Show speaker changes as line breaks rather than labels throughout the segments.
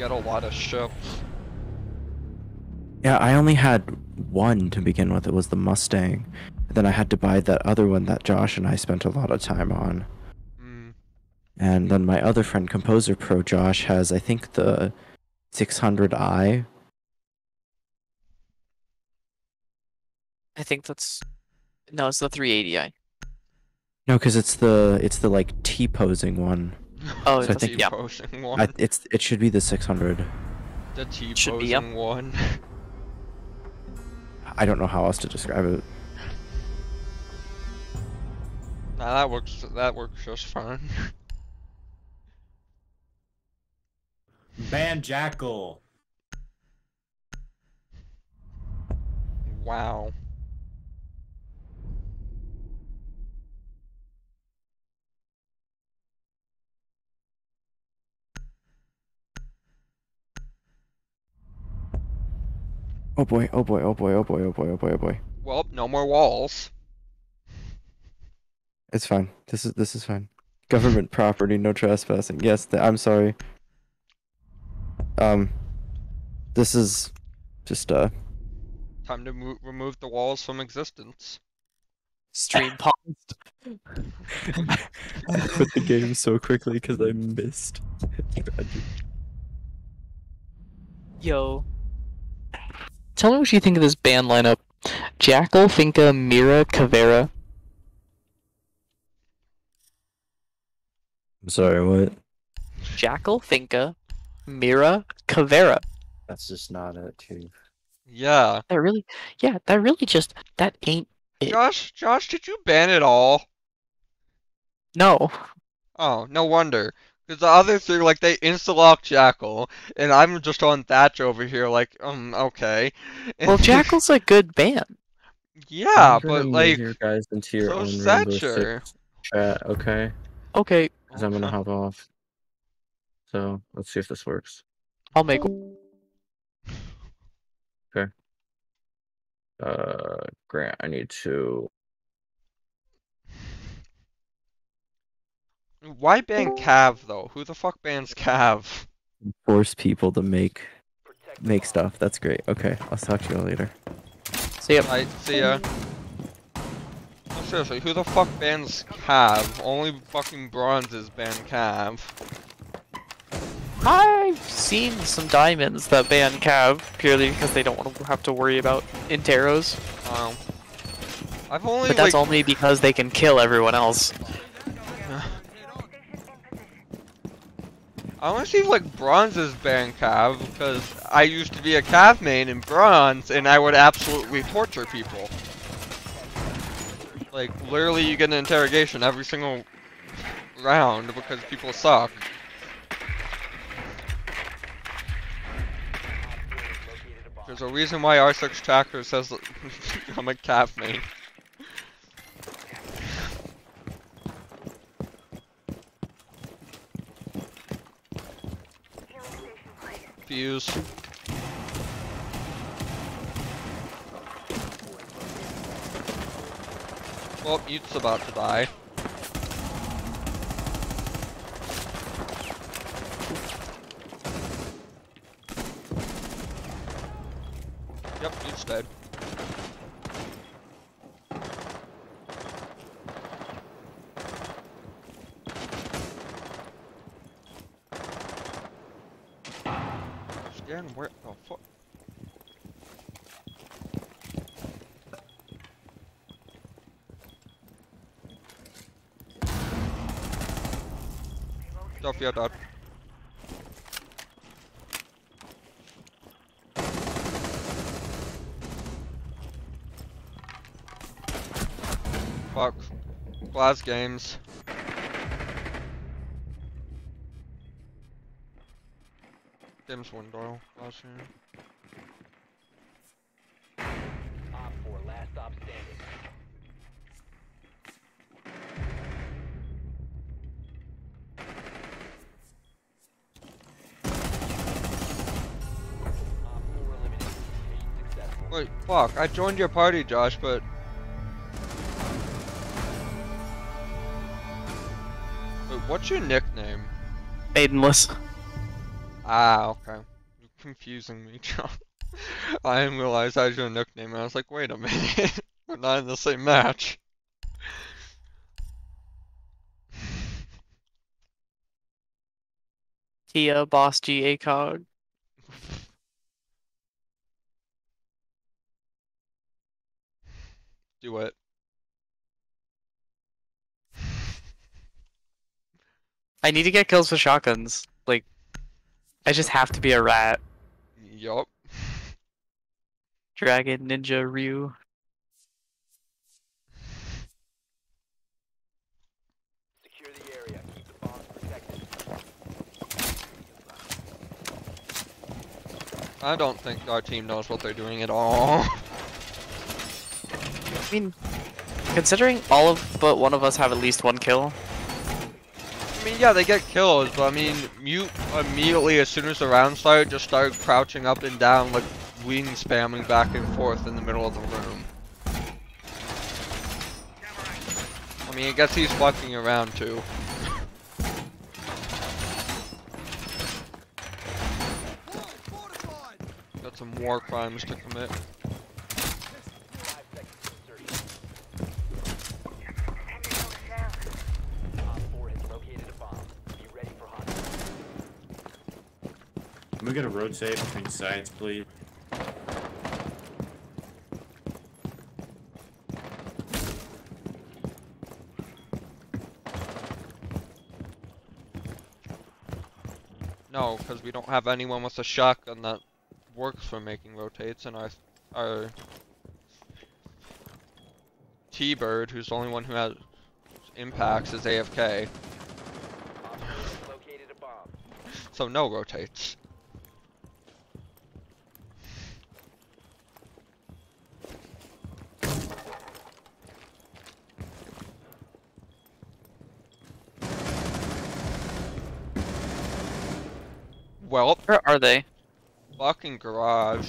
get a lot of ships.
Yeah, I only had one to begin with. It was the Mustang. Then I had to buy that other one that Josh and I spent a lot of time on.
Mm.
And then my other friend, Composer Pro Josh, has I think the 600i.
I think that's no, it's the 380i.
No, because it's the it's the like T posing one.
Oh,
So I
that's,
think-
yeah.
One.
I, it's it should be the 600.
the T
Should be, yep.
posing one.
I don't know how else to describe it.
nah, that works. That works just fine.
Ban Jackal.
wow.
Oh boy! Oh boy! Oh boy! Oh boy! Oh boy! Oh boy! Oh boy!
Well, no more walls.
It's fine. This is this is fine. Government property, no trespassing. Yes, th- I'm sorry. Um, this is just uh.
Time to mo- remove the walls from existence.
Stream paused.
I quit the game so quickly because I missed.
Yo. Tell me what you think of this band lineup. Jackal, Finka, Mira, Caveira.
I'm sorry. What?
Jackal, Finka, Mira, Caveira.
That's just not it, too.
Yeah.
That really, yeah, that really just, that ain't it.
Josh, Josh, did you ban it all?
No.
Oh, no wonder. Because the other three, like, they insta-lock Jackal, and I'm just on Thatch over here, like, um, okay.
Well, Jackal's a good band.
Yeah,
I'm
but, like,
you guys into your
so
own
is Thatcher.
Chat, okay?
Okay,
Because I'm gonna hop off. So let's see if this works.
I'll make. Okay.
Uh, Grant, I need to.
Why ban Cav, though? Who the fuck bans Cav?
force people to make make stuff. That's great. Okay, I'll talk to you later.
See ya.
I see ya. No, seriously, who the fuck bans Cav? Only fucking bronzes ban Cav.
I've seen some diamonds that ban Cav purely because they don't want to have to worry about Interos.
Um, I've only
But that's
like
only because they can kill everyone else.
I want to see like bronzes ban Cav because I used to be a Cav main in bronze and I would absolutely torture people. Like literally, you get an interrogation every single round because people suck. There's a reason why R6 Tracker says I'm a Cav main. Fuse. Well, oh, Mute's about to die. Yep, Mute's dead. Scan where the fuck? Sophia dot. Fuck. Glass games. Games window. Glass game.
Op 4, last stop standing. Op 4 eliminated. Mission successful.
Wait, fuck. I joined your party, Josh, but. Wait, what's your nickname?
Maidenless.
Ah, okay. You're confusing me, John. I didn't realize that was your nickname, and I was like, wait a minute. We're not in the same match.
Tia, Boss G, ACOG.
Do it.
I need to get kills with shotguns. Like, I just have to be a rat.
Yup.
Dragon, Ninja, Ryu.
Secure the area. Keep the bombs protected.
I don't think our team knows what they're doing at all.
I mean, considering all of but one of us have at least one kill,
I mean, yeah, they get kills, but I mean, Mute immediately, as soon as the round started, just started crouching up and down, like wing spamming back and forth in the middle of the room. I mean, I guess he's fucking around too. Got some war crimes to commit.
We get a rotate between sides, please?
No, because we don't have anyone with a shotgun that works for making rotates, and our our T-Bird, who's the only one who has impacts, is AFK.
Op 4 has located a bomb.
So no rotates. Well,
where are they?
fucking garage.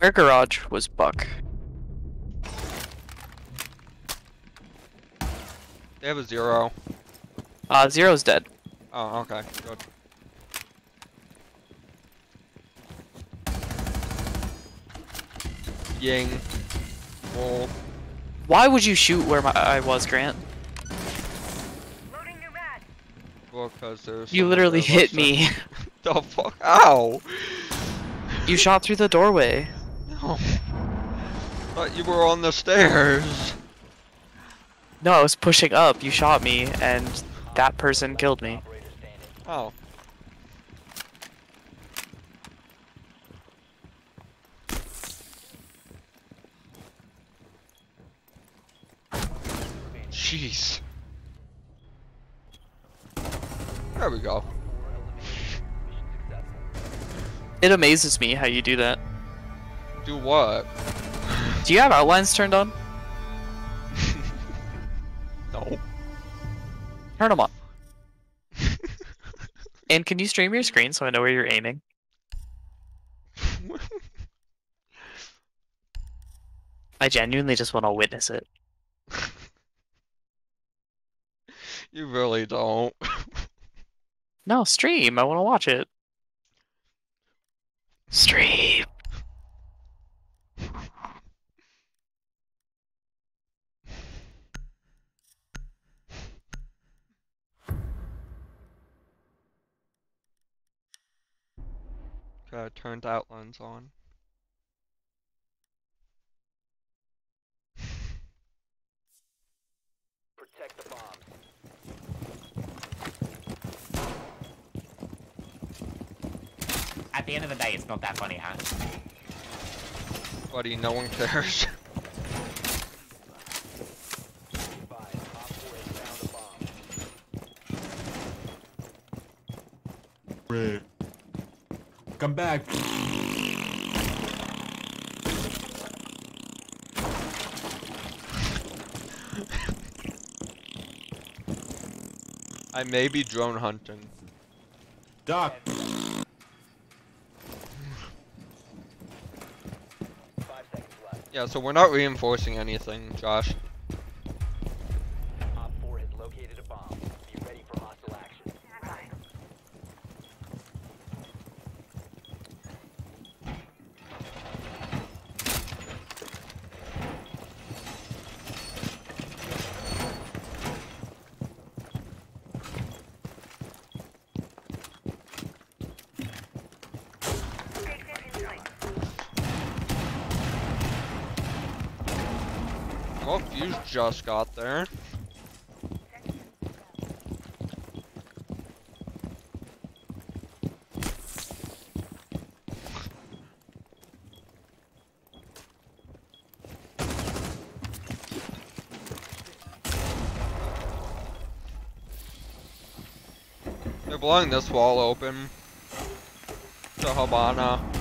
Their garage was Buck.
They have a zero.
Uh, Zero's dead.
Oh, okay, good. Ying. Bull.
Why would you shoot where my, I was, Grant?
Because there's.
You literally
there
hit
left
me.
side. the fuck? Ow!
You shot through the doorway.
No. Thought you were on the stairs.
No, I was pushing up. You shot me, and that person killed me.
Oh. Jeez. There we go.
Four eliminated. Mission successful.
It amazes me how you do that.
Do what?
Do you have outlines turned on?
no.
Turn them on. And can you stream your screen so I know where you're aiming? I genuinely just want to witness it.
you really don't.
No, stream. I want to watch it. Stream.
Okay, I turned outlines on.
Protect the bombs.
At the end of the day, it's not that funny, huh?
Buddy, no one cares.
Advise. Op 4 has found a bomb.
Come back.
I may be drone hunting.
Doc.
Five seconds left.
Yeah, so we're not reinforcing anything, Josh.
Op 4 has located a bomb. Be ready for hostile action.
Fuse just got there. They're blowing this wall open. To Habana.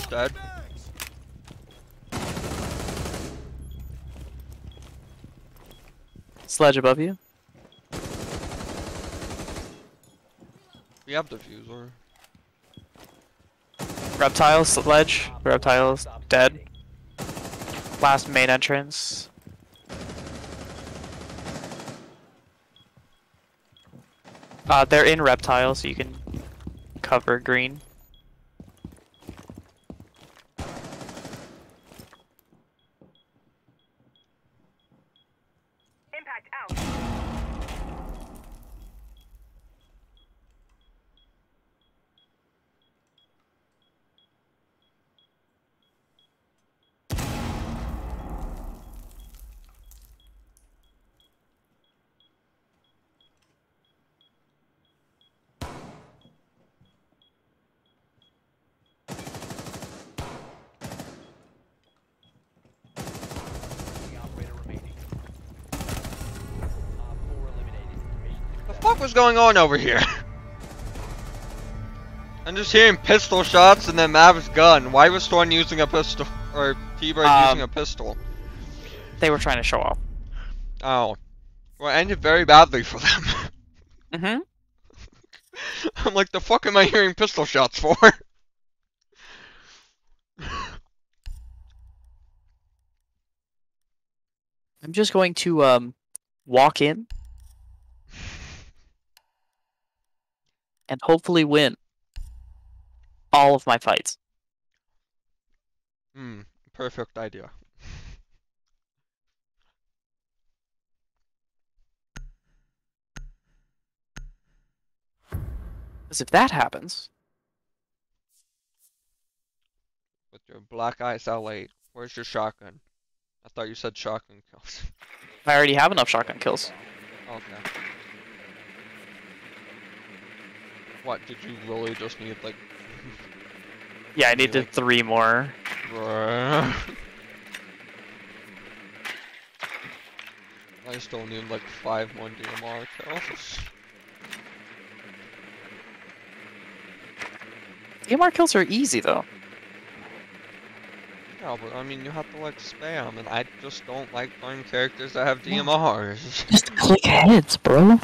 Dead.
Sledge above you.
We have diffuser.
Reptile, sledge. Reptile's dead. Last main entrance. Uh, they're in reptile, so you can cover green.
Impact out.
The operator remaining. Op 4 eliminated. Mission
The
success.
fuck was going on over here? I'm just hearing pistol shots and then Mav's gun. Why was Storm using a pistol? Or T-Bird
Um,
using a pistol?
They were trying to show off.
Oh. Well, it ended very badly for them.
Mm-hmm.
I'm like, the fuck am I hearing pistol shots for?
I'm just going to um walk in and hopefully win all of my fights.
Hmm, perfect idea.
Because if that happens,
With your black eyes L8, where's your shotgun? I thought you said shotgun kills.
I already have enough shotgun kills.
okay. What, did you really just need like...
Yeah, I needed
like-
three more.
Bruh. I still need like five more DMR kills.
DMR kills are easy though.
Yeah, but I mean you have to like spam, and I just don't like playing characters that have DMRs.
Just click heads, bro.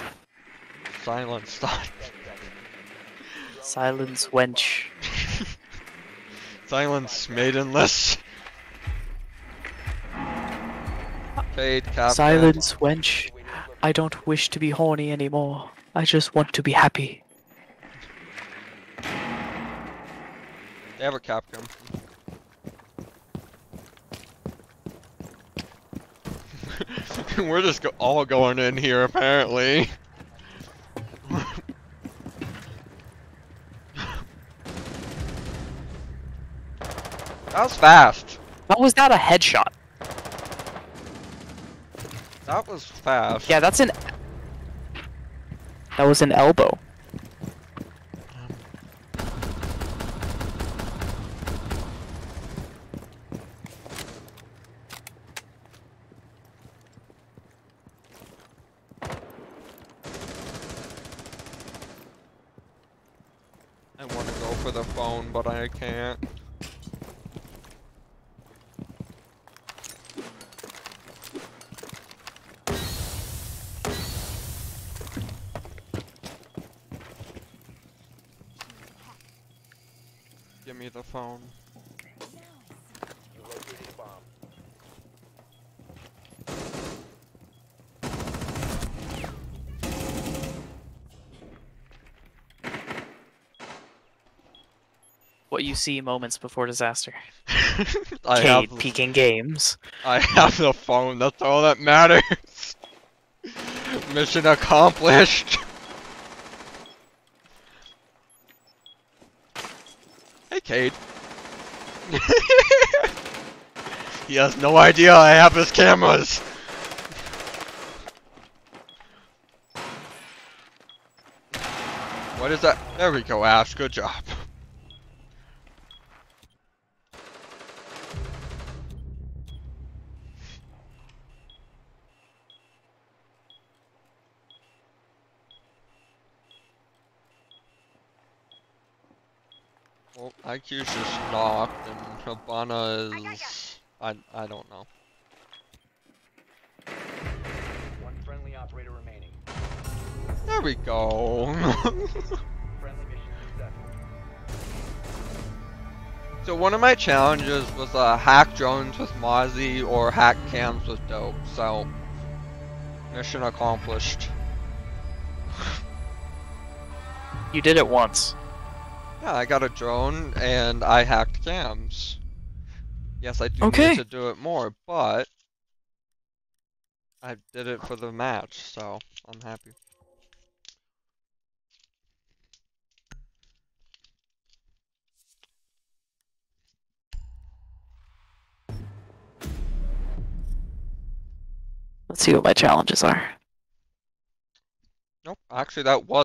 Silence stop.
Silence wench.
Silence maidenless. Fade captain.
Silence wench. I don't wish to be horny anymore. I just want to be happy.
They have a Capcom. We're just go all going in here, apparently. That was fast.
How was that a headshot?
That was fast.
Yeah, that's an. That was an elbow.
I want to go for the phone, but I can't. Give me the phone.
You located a bomb.
What you see moments before disaster.
I
Cade
have,
peeking games.
I have the phone. That's all that matters. Mission accomplished. Hey, Cade. he has no idea I have his cameras. What is that? There we go, Ash. Good job. Well, IQ's just knocked, and Habana
I got ya.
is... I, I don't know.
One friendly operator remaining.
There we go.
Friendly mission successful.
so one of my challenges was uh, hack drones with Mozzie or hack cams with Dope. So mission accomplished.
You did it once.
Yeah, I got a drone and I hacked cams. Yes, I do
Okay.
need to do it more, but I did it for the match, so I'm happy.
Let's see what my challenges are.
Nope, actually that was